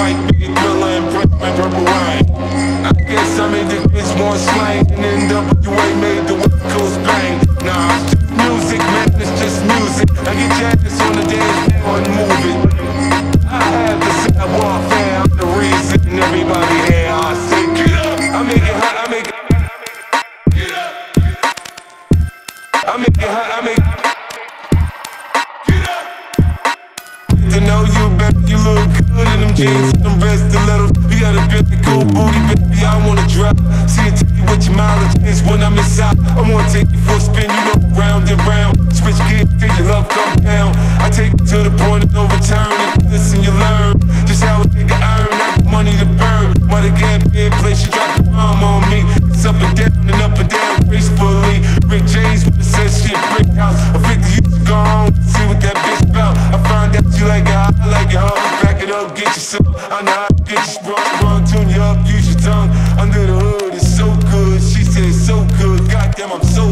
might be Miller and Brown and Purple Rain. I guess I made the kids more slang and NWA made the West Coast bang. Nah, it's just music, man, it's just music. I get your on the dance floor and move it. I have the sidewalk fan, I'm the reason everybody here. I say, get up. I make it hot, I make it hot. I make it hot, I make it. know you. You look good in them jeans, in them vest, the little. You got a big, cool booty, baby. I wanna drop. See and tell you what your mileage is when I'm inside. I wanna take you for a spin, you know, right? my bitch Run, run, turn you up, use your tongue Under the hood, it's so good She said so good, goddamn I'm so